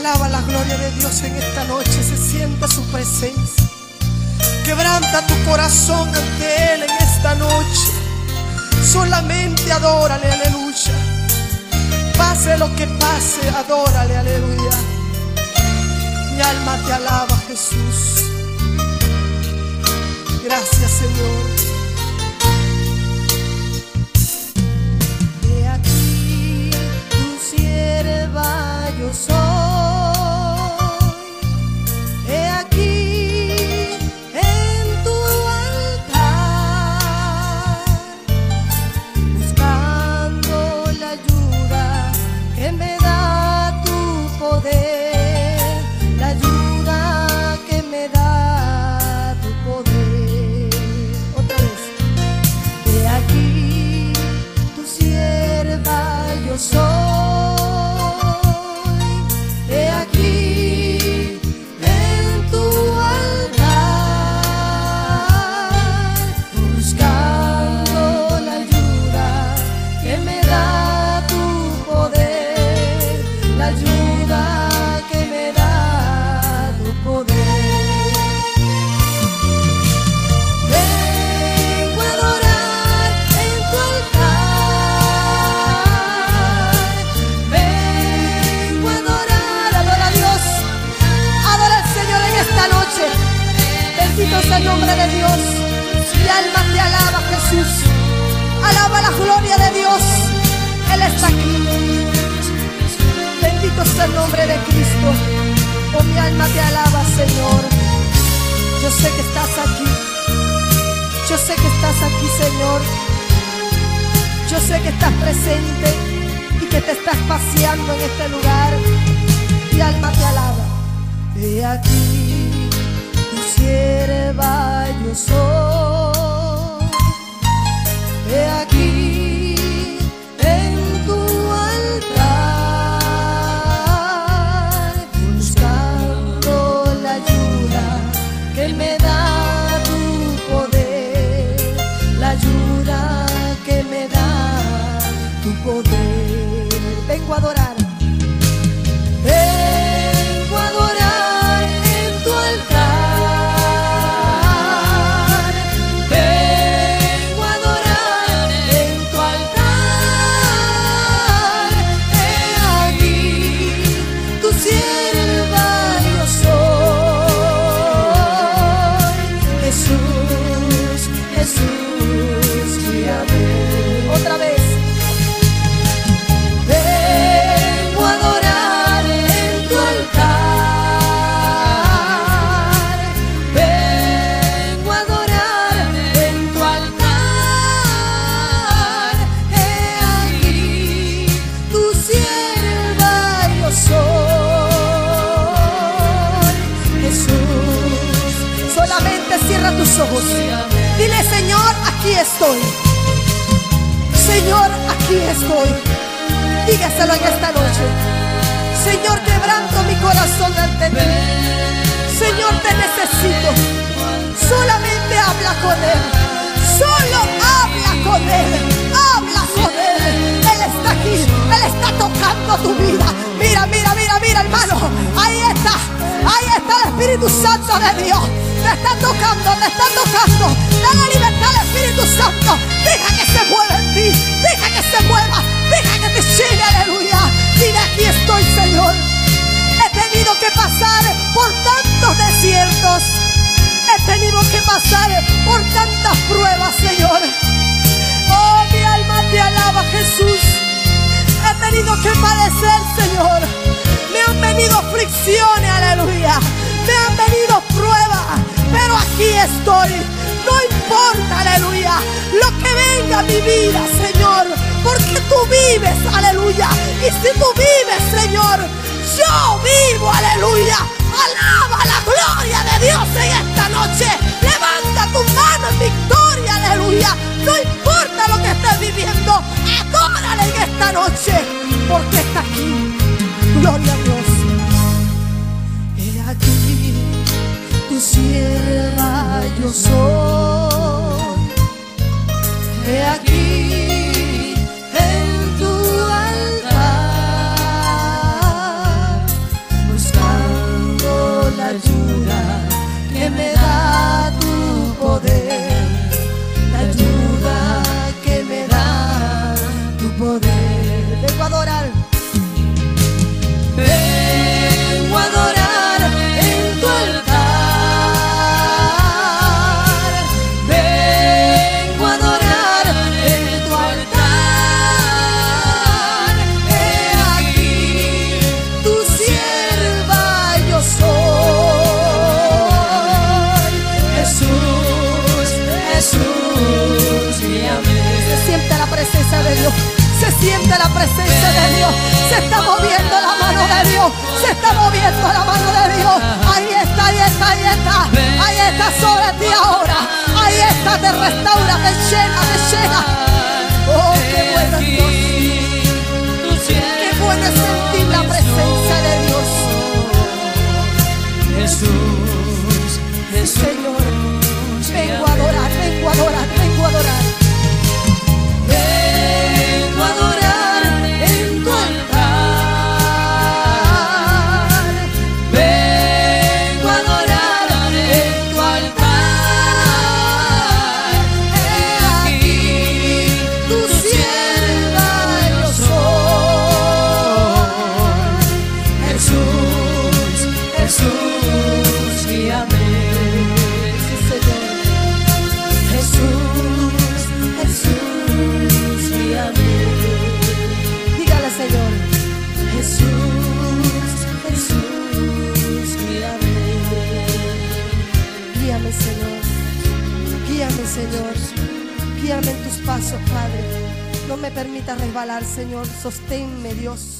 Alaba la gloria de Dios en esta noche, se sienta su presencia. Quebranta tu corazón ante Él en esta noche. Solamente adórale, aleluya. Pase lo que pase, adórale, aleluya. Mi alma te alaba, Jesús. Gracias, Señor. Nombre de Dios. Mi alma te alaba, Jesús. Alaba la gloria de Dios. Él está aquí. Bendito sea el nombre de Cristo. Oh, mi alma te alaba, Señor. Yo sé que estás aquí. Yo sé que estás aquí, Señor. Yo sé que estás presente y que te estás paseando en este lugar. Mi alma te alaba. He aquí, sierva yo soy. Aquí, en tu altar, buscando la ayuda que me da tu poder, la ayuda que me da tu poder. Vengo a adorar. Tus ojos. Dile, Señor, aquí estoy. Señor, aquí estoy. Dígaselo en esta noche. Señor, quebranto mi corazón ante ti. Señor, te necesito. Solamente habla con Él. Solo habla con Él. Habla con Él. Él está aquí. Él está Espíritu Santo de Dios. Te está tocando, te está tocando. Dale libertad al Espíritu Santo. Deja que se mueva en ti. Deja que se mueva. Deja que te llene, aleluya. Dile, aquí estoy, Señor. He tenido que pasar por tantos desiertos. He tenido que pasar por tantas pruebas, Señor. Oh, mi alma te alaba, Jesús. He tenido que padecer, Señor. Me han venido aflicciones, No importa, aleluya, lo que venga a mi vida, Señor, porque tú vives, aleluya. Y si tú vives, Señor, yo vivo, aleluya. Alaba la gloria de Dios en esta noche. Levanta tu mano en victoria, aleluya. No importa lo que estés viviendo, adórale en esta noche, porque está aquí. Gloria a Dios. He aquí tu sierva yo soy. Se siente la presencia de Dios. Se está moviendo la mano de Dios. Se está moviendo la mano de Dios. Ahí está, ahí está, ahí está. Ahí está sobre ti ahora. Ahí está, te restaura, te llena, te llena. Guíame, Señor. Guíame, Señor. Guíame en tus pasos, Padre. No me permita resbalar, Señor. Sosténme, Dios.